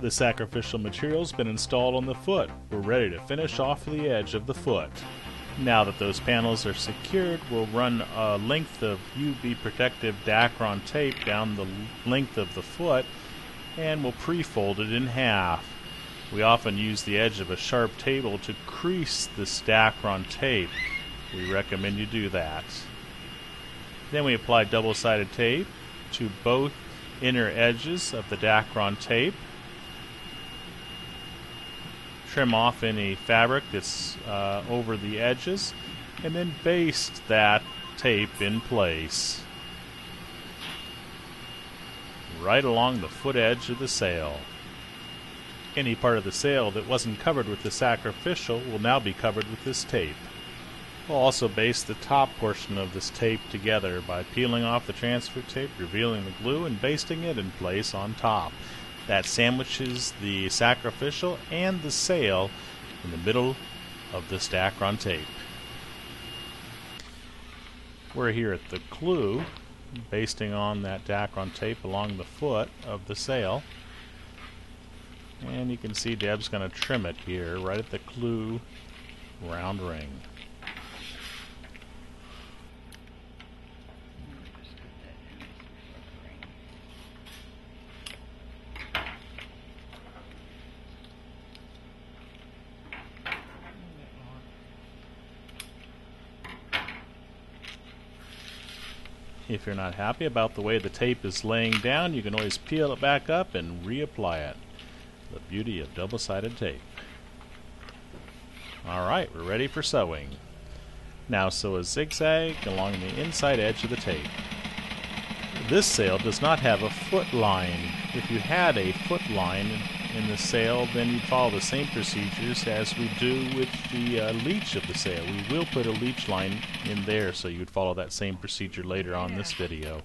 The sacrificial material's been installed on the foot. We're ready to finish off the edge of the foot. Now that those panels are secured, we'll run a length of UV protective Dacron tape down the length of the foot and we'll pre-fold it in half. We often use the edge of a sharp table to crease the Dacron tape. We recommend you do that. Then we apply double-sided tape to both inner edges of the Dacron tape. Trim off any fabric that's uh, over the edges and then baste that tape in place right along the foot edge of the sail. Any part of the sail that wasn't covered with the sacrificial will now be covered with this tape. We'll also baste the top portion of this tape together by peeling off the transfer tape, revealing the glue, and basting it in place on top. That sandwiches the sacrificial and the sail in the middle of the Dacron tape. We're here at the clew, basting on that Dacron tape along the foot of the sail. And you can see Deb's going to trim it here, right at the clew round ring. If you're not happy about the way the tape is laying down, you can always peel it back up and reapply it. The beauty of double-sided tape. Alright, we're ready for sewing. Now sew a zigzag along the inside edge of the tape. This sail does not have a foot line. If you had a foot line in the sail, then you'd follow the same procedures as we do with the uh, leech of the sail. We will put a leech line in there, so you'd follow that same procedure later on this video.